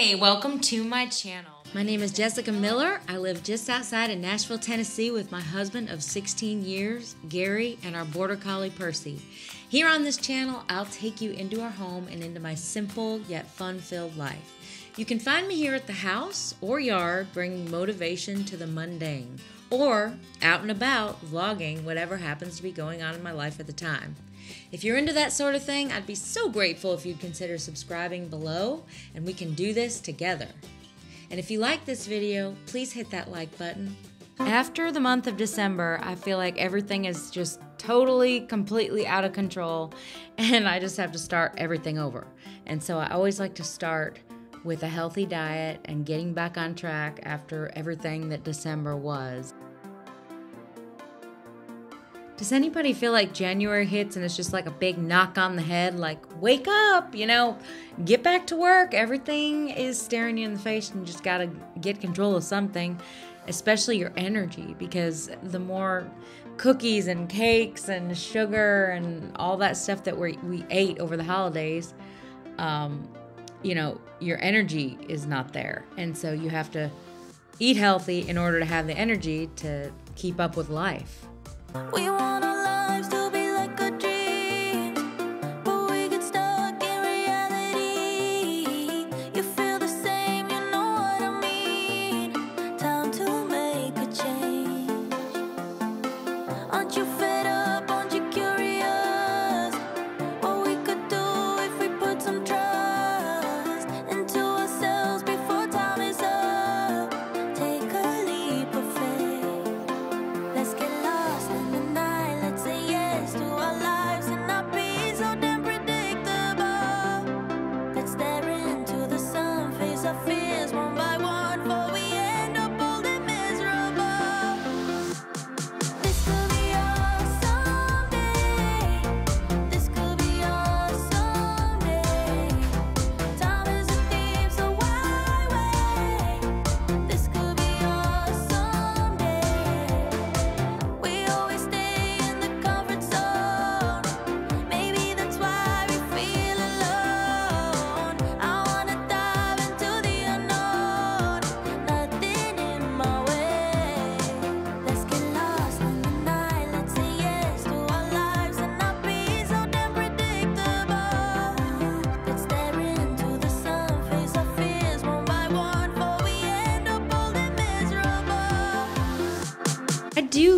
Hey, welcome to my channel. My name is Jessica Miller. I live just outside of Nashville, Tennessee with my husband of 16 years, Gary, and our border collie, Percy. Here on this channel, I'll take you into our home and into my simple yet fun filled life. You can find me here at the house or yard bringing motivation to the mundane, or out and about vlogging whatever happens to be going on in my life at the time. If you're into that sort of thing, I'd be so grateful if you'd consider subscribing below and we can do this together. And if you like this video, please hit that like button. After the month of December, I feel like everything is just totally, completely out of control, and I just have to start everything over. And so I always like to start with a healthy diet and getting back on track after everything that December was. Does anybody feel like January hits and it's just like a big knock on the head, like, wake up, you know, get back to work? Everything is staring you in the face and you just gotta get control of something, especially your energy, because the more cookies and cakes and sugar and all that stuff that we, we ate over the holidays, um, you know, your energy is not there. And so you have to eat healthy in order to have the energy to keep up with life. We want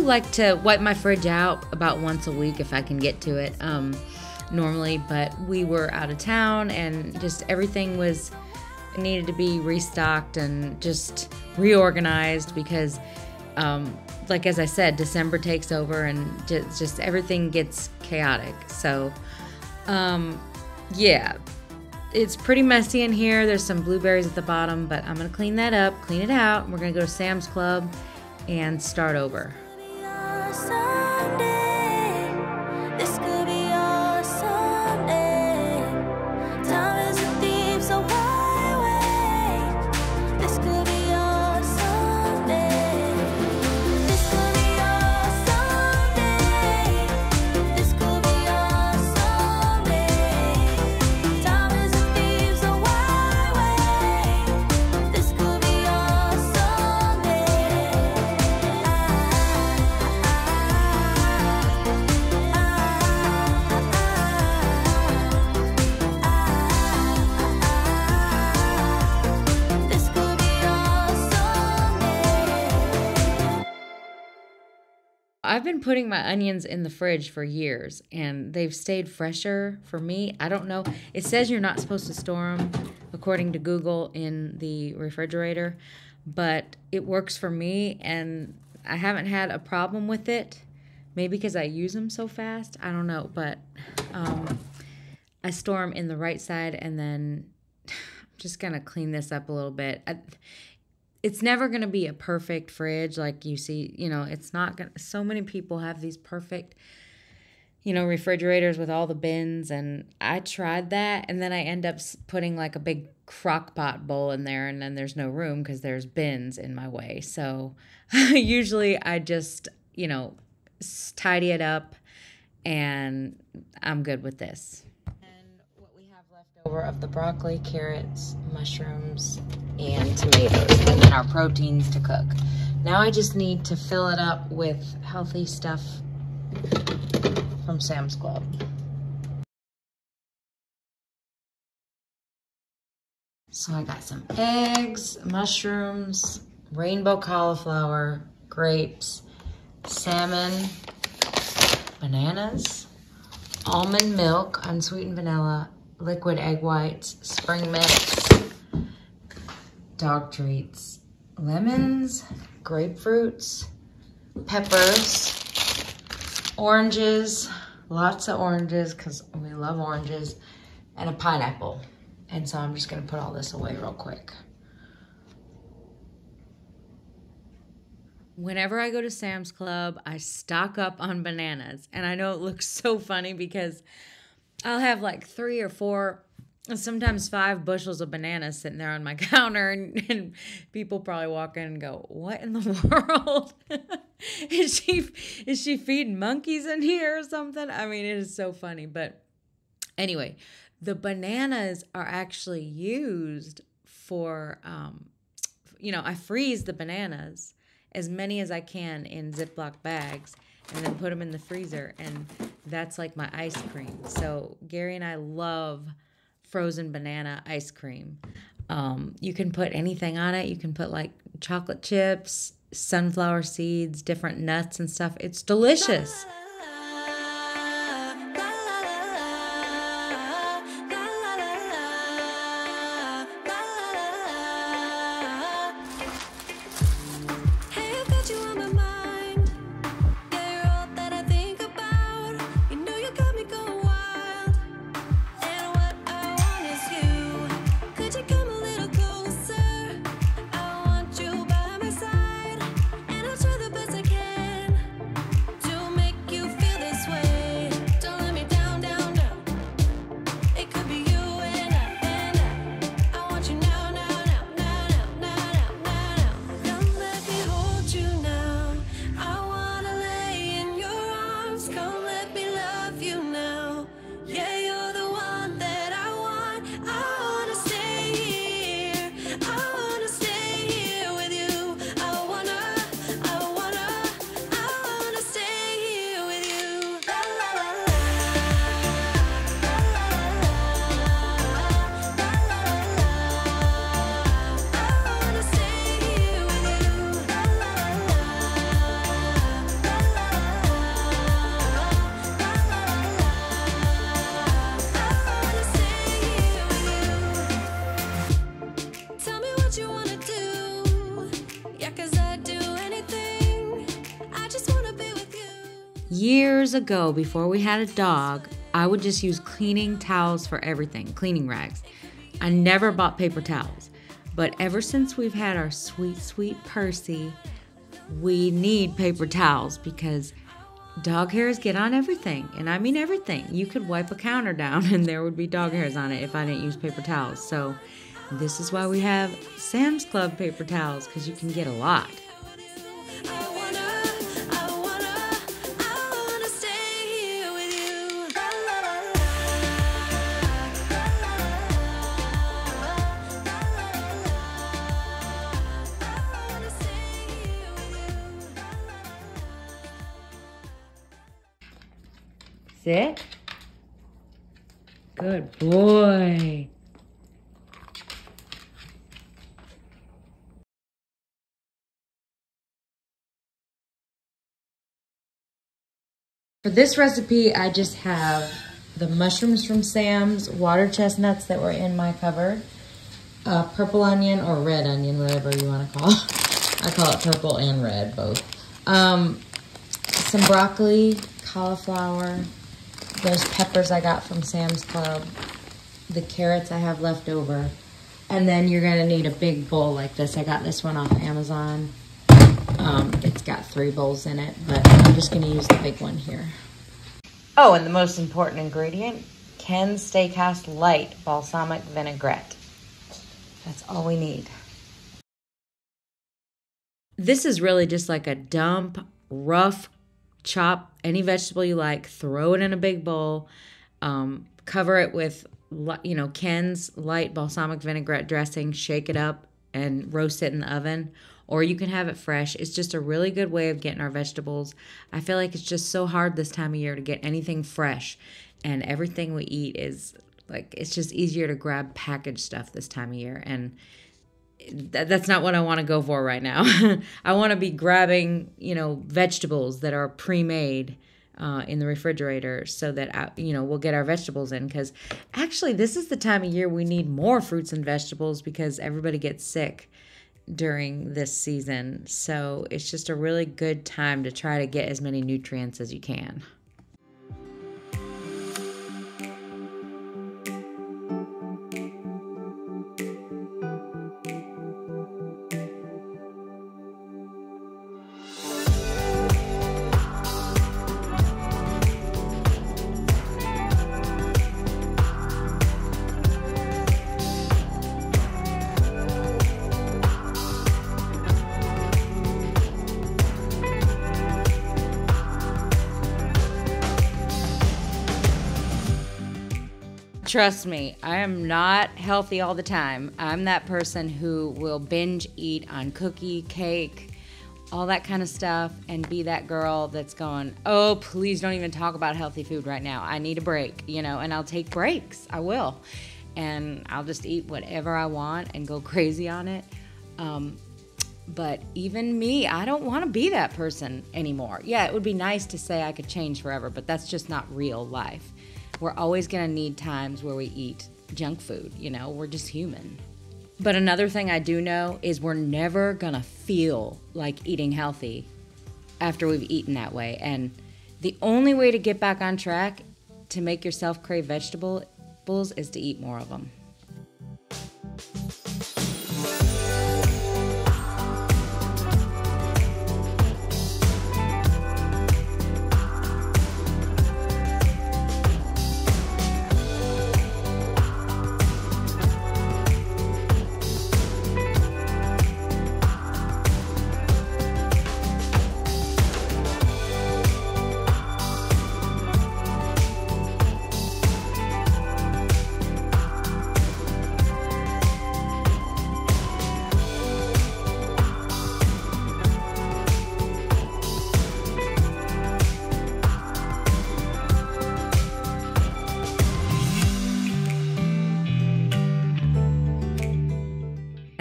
like to wipe my fridge out about once a week if I can get to it. Um, normally, but we were out of town and just everything was needed to be restocked and just reorganized because, um, like as I said, December takes over and just, just everything gets chaotic. So, um, yeah, it's pretty messy in here. There's some blueberries at the bottom, but I'm gonna clean that up, clean it out. We're gonna go to Sam's Club and start over. I've been putting my onions in the fridge for years and they've stayed fresher for me. I don't know. It says you're not supposed to store them, according to Google, in the refrigerator, but it works for me and I haven't had a problem with it. Maybe because I use them so fast. I don't know. But um, I store them in the right side and then I'm just going to clean this up a little bit. I, it's never going to be a perfect fridge like you see you know it's not going to so many people have these perfect you know refrigerators with all the bins and i tried that and then i end up putting like a big crock pot bowl in there and then there's no room because there's bins in my way. So usually i just you know tidy it up and i'm good with this Over of the broccoli, carrots, mushrooms, and tomatoes, and then our proteins to cook. Now I just need to fill it up with healthy stuff from Sam's Club. So I got some eggs, mushrooms, rainbow cauliflower, grapes, salmon, bananas, almond milk, unsweetened vanilla, liquid egg whites, spring mix, dog treats, lemons, grapefruits, peppers, oranges, lots of oranges because we love oranges, and a pineapple. And so I'm just gonna put all this away real quick. Whenever I go to Sam's Club, I stock up on bananas. And I know it looks so funny because I'll have like three or four, sometimes five bushels of bananas sitting there on my counter. And, and people probably walk in and go, What in the world? is she is she feeding monkeys in here or something? I mean, it is so funny. But anyway, the bananas are actually used for um, you know, I freeze the bananas as many as I can in Ziploc bags and then put them in the freezer. And that's like my ice cream. So Gary and I love frozen banana ice cream. Um, you can put anything on it. You can put like chocolate chips, sunflower seeds, different nuts and stuff. It's delicious. Ago, before we had a dog, I would just use cleaning towels for everything, cleaning rags. I never bought paper towels. But ever since we've had our sweet, sweet Percy, we need paper towels because dog hairs get on everything. And I mean everything. You could wipe a counter down and there would be dog hairs on it if I didn't use paper towels. So this is why we have Sam's Club paper towels because you can get a lot. Sit. Good boy. For this recipe, I just have the mushrooms from Sam's, water chestnuts that were in my cupboard, uh, purple onion or red onion, whatever you want to call it. I call it purple and red, both. Um, some broccoli, cauliflower, those peppers I got from Sam's Club, the carrots I have left over, and then you're gonna need a big bowl like this. I got this one off Amazon. Um, it's got three bowls in it, but I'm just gonna use the big one here. Oh, and the most important ingredient, Ken's Steakhouse Light Balsamic Vinaigrette. That's all we need. This is really just like a dump, rough chop any vegetable you like, throw it in a big bowl, um, cover it with you know, Ken's light balsamic vinaigrette dressing, shake it up and roast it in the oven. Or you can have it fresh. It's just a really good way of getting our vegetables. I feel like it's just so hard this time of year to get anything fresh. And everything we eat is like, it's just easier to grab packaged stuff this time of year. And th- that's not what I want to go for right now. I want to be grabbing, you know, vegetables that are pre made uh, in the refrigerator so that uh, you know we'll get our vegetables in because actually this is the time of year we need more fruits and vegetables because everybody gets sick during this season so it's just a really good time to try to get as many nutrients as you can Trust me, I am not healthy all the time. I'm that person who will binge eat on cookie, cake, all that kind of stuff, and be that girl that's going, oh, please don't even talk about healthy food right now. I need a break, you know, and I'll take breaks. I will. And I'll just eat whatever I want and go crazy on it. Um, but even me, I don't want to be that person anymore. Yeah, it would be nice to say I could change forever, but that's just not real life we're always going to need times where we eat junk food. You know, we're just human. But another thing I do know is we're never going to feel like eating healthy after we've eaten that way. And the only way to get back on track to make yourself crave vegetables is to eat more of them.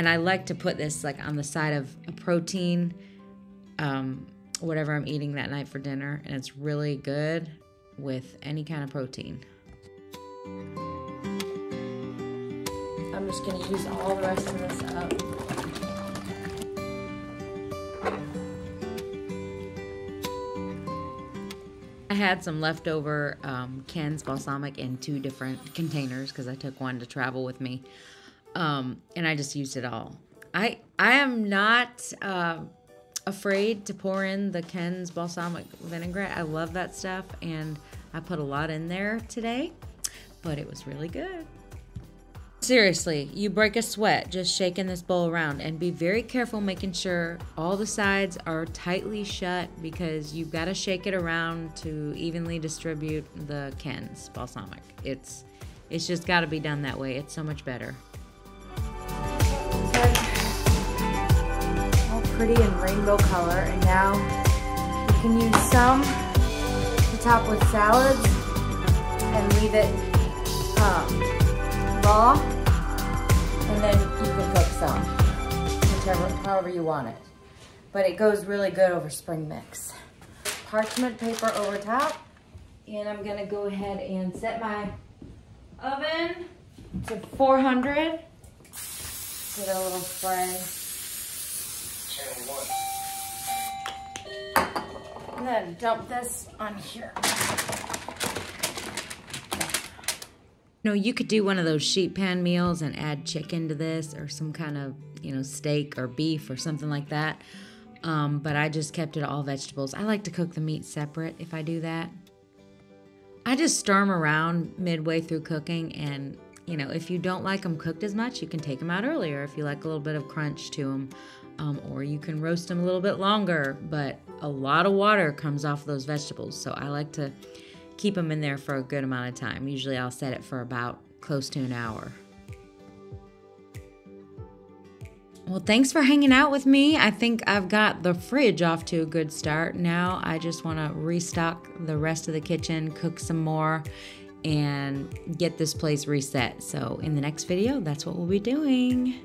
And I like to put this like on the side of a protein, um, whatever I'm eating that night for dinner, and it's really good with any kind of protein. I'm just gonna use all the rest of this up. I had some leftover um, Ken's balsamic in two different containers because I took one to travel with me um, and I just used it all. I I am not uh, afraid to pour in the Ken's balsamic vinaigrette. I love that stuff, and I put a lot in there today, but it was really good. Seriously, you break a sweat just shaking this bowl around and be very careful making sure all the sides are tightly shut because you've got to shake it around to evenly distribute the Ken's balsamic. It's it's just got to be done that way. It's so much better. Pretty and rainbow color. And now you can use some to top with salads and leave it um, raw. And then you can cook some, whichever, however you want it. But it goes really good over spring mix. Parchment paper over top. And I'm gonna go ahead and set my oven to 400. Get a little spray. And then dump this on here. Know, you could do one of those sheet pan meals and add chicken to this or some kind of, you know, steak or beef or something like that. Um, but I just kept it all vegetables. I like to cook the meat separate if I do that. I just stir them around midway through cooking and you know, if you don't like them cooked as much, you can take them out earlier if you like a little bit of crunch to them, um, or you can roast them a little bit longer. But a lot of water comes off those vegetables, so I like to keep them in there for a good amount of time. Usually, I'll set it for about close to an hour. Well, thanks for hanging out with me. I think I've got the fridge off to a good start. Now I just want to restock the rest of the kitchen, cook some more, and get this place reset. So, in the next video, that's what we'll be doing.